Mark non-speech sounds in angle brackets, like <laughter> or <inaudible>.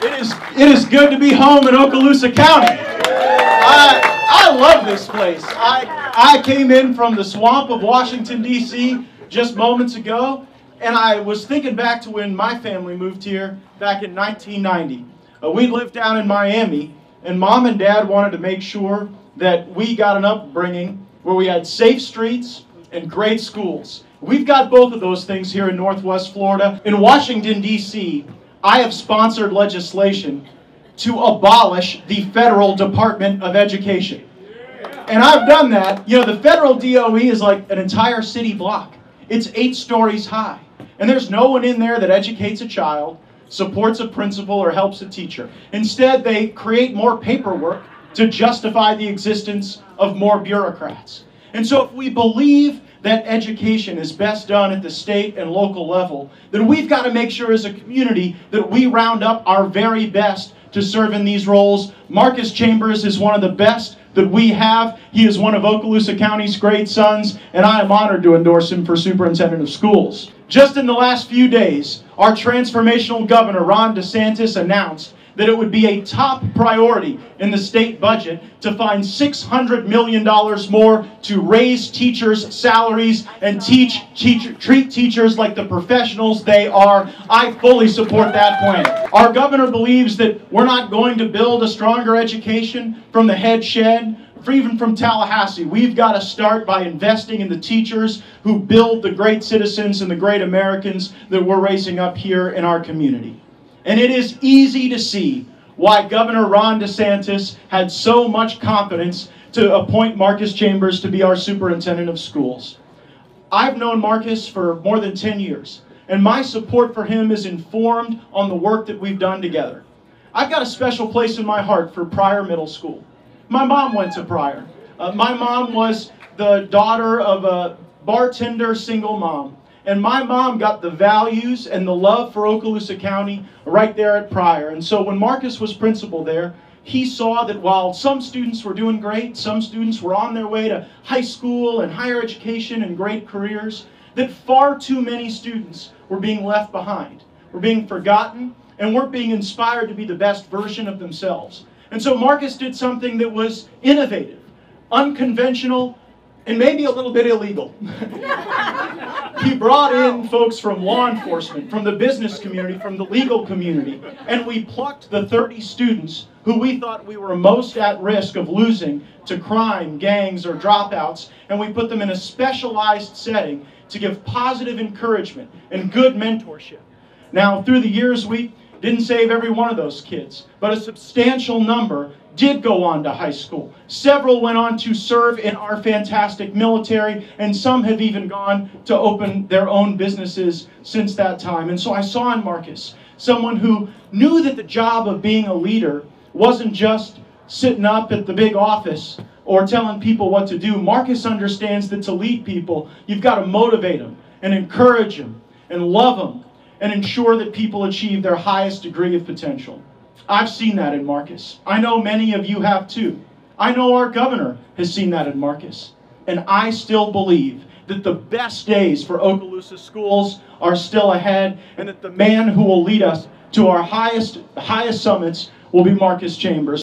It is, it is good to be home in Okaloosa County. I, I love this place. I, I came in from the swamp of Washington, D.C. just moments ago, and I was thinking back to when my family moved here back in 1990. Uh, we lived down in Miami, and mom and dad wanted to make sure that we got an upbringing where we had safe streets and great schools. We've got both of those things here in Northwest Florida. In Washington, D.C., I have sponsored legislation to abolish the federal Department of Education. And I've done that. You know, the federal DOE is like an entire city block. It's eight stories high. And there's no one in there that educates a child, supports a principal, or helps a teacher. Instead, they create more paperwork to justify the existence of more bureaucrats. And so if we believe that education is best done at the state and local level, then we've got to make sure as a community that we round up our very best to serve in these roles. Marcus Chambers is one of the best that we have. He is one of Okaloosa County's great sons, and I am honored to endorse him for Superintendent of Schools. Just in the last few days, our transformational governor, Ron DeSantis, announced that it would be a top priority in the state budget to find $600 million more to raise teachers' salaries and teach, teach, treat teachers like the professionals they are. I fully support that plan. Our governor believes that we're not going to build a stronger education from the head shed even from Tallahassee, we've got to start by investing in the teachers who build the great citizens and the great Americans that we're raising up here in our community. And it is easy to see why Governor Ron DeSantis had so much confidence to appoint Marcus Chambers to be our superintendent of schools. I've known Marcus for more than 10 years, and my support for him is informed on the work that we've done together. I've got a special place in my heart for Pryor Middle School. My mom went to Pryor. Uh, my mom was the daughter of a bartender single mom. And my mom got the values and the love for Okaloosa County right there at Pryor. And so when Marcus was principal there, he saw that while some students were doing great, some students were on their way to high school and higher education and great careers, that far too many students were being left behind, were being forgotten, and weren't being inspired to be the best version of themselves. And so Marcus did something that was innovative, unconventional, and maybe a little bit illegal. <laughs> <laughs> he brought in folks from law enforcement, from the business community, from the legal community, and we plucked the 30 students who we thought we were most at risk of losing to crime, gangs, or dropouts, and we put them in a specialized setting to give positive encouragement and good mentorship. Now, through the years, we didn't save every one of those kids, but a substantial number did go on to high school. Several went on to serve in our fantastic military, and some have even gone to open their own businesses since that time. And so I saw in Marcus someone who knew that the job of being a leader wasn't just sitting up at the big office or telling people what to do. Marcus understands that to lead people, you've got to motivate them and encourage them and love them and ensure that people achieve their highest degree of potential. I've seen that in Marcus. I know many of you have too. I know our governor has seen that in Marcus. And I still believe that the best days for Okaloosa schools are still ahead and that the man who will lead us to our highest, highest summits will be Marcus Chambers.